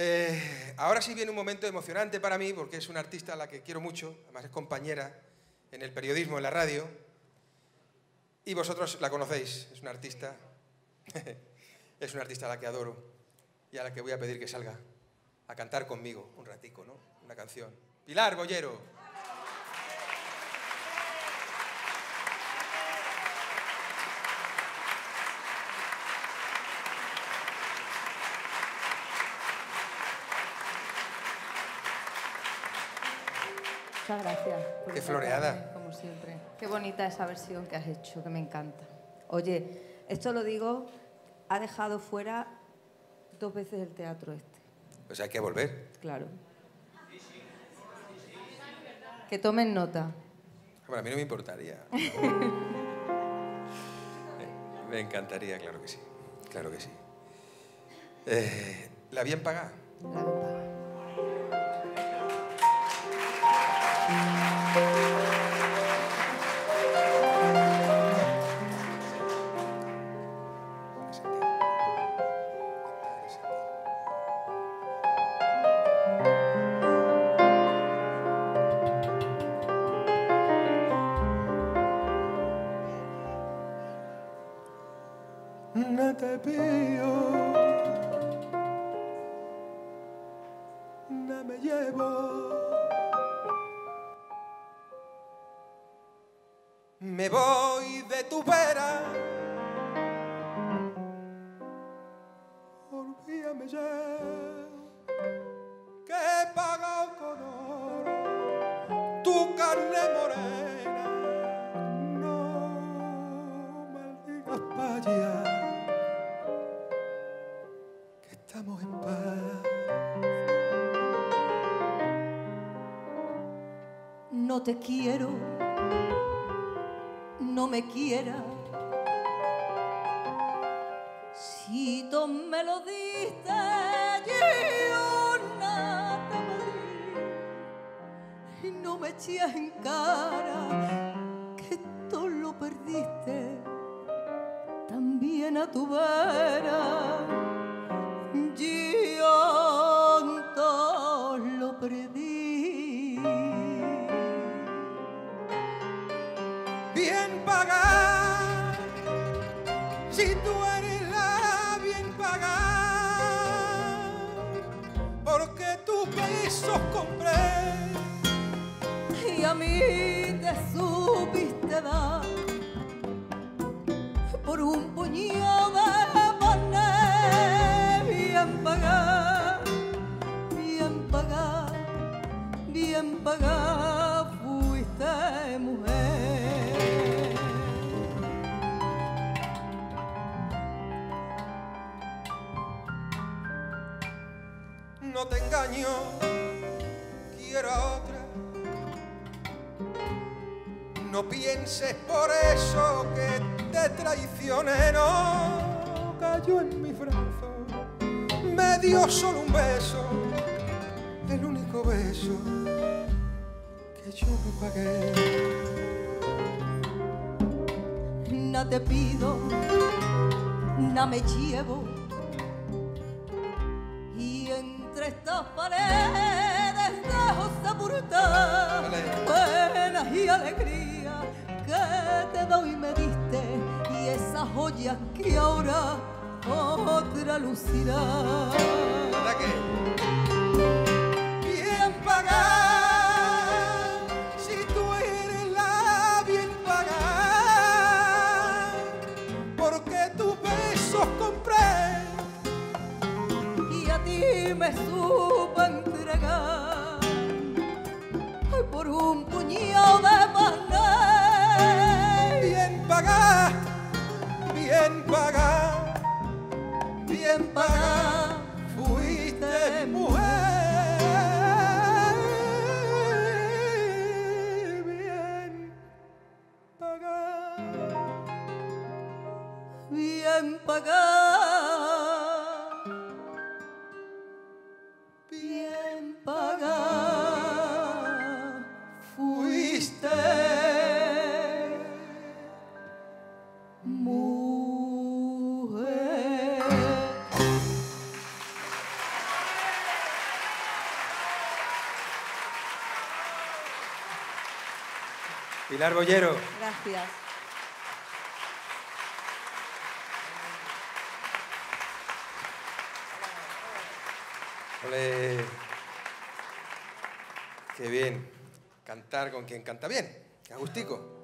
Eh, ahora sí viene un momento emocionante para mí porque es una artista a la que quiero mucho, además es compañera en el periodismo, en la radio, y vosotros la conocéis, es una artista, es una artista a la que adoro y a la que voy a pedir que salga a cantar conmigo un ratico, ¿no? Una canción. Pilar Bollero. Muchas gracias. Qué floreada. Como siempre. Qué bonita esa versión que has hecho, que me encanta. Oye, esto lo digo, ha dejado fuera dos veces el teatro este. Pues hay que volver. Claro. Que tomen nota. Bueno, a mí no me importaría. me encantaría, claro que sí. Claro que sí. Eh, ¿La bien pagada? La bien pagada. Te pido, no me llevo. Me voy de tu vera. Olvídame ya que he pagado con oro tu carne morena. No te quiero, no me quieras. Si tú me lo diste, yo nada te pedí. Y no me eches en cara que tú lo perdiste también a tu vera. Si tú eres la bien pagar, porque tus besos compré. y a mí te supiste dar por un puñado de pané bien pagar, bien pagar, bien pagar fuiste mujer. No te engaño, quiero otra. No pienses por eso que te traicioné, no cayó en mis brazos. Me dio solo un beso, el único beso que yo me pagué. No te pido, no me llevo. Estas paredes dejo sepultar penas y alegría que te doy me diste. Y esas joyas que ahora otra lucirá. ¿Verdad que? Bien supo entregar por un puñado de pané. Bien pagar, bien pagar, bien pagar, fuiste mujer. Bien pagar. bien Pilar Bollero. Gracias. Ole. Qué bien. Cantar con quien canta bien. Agustico.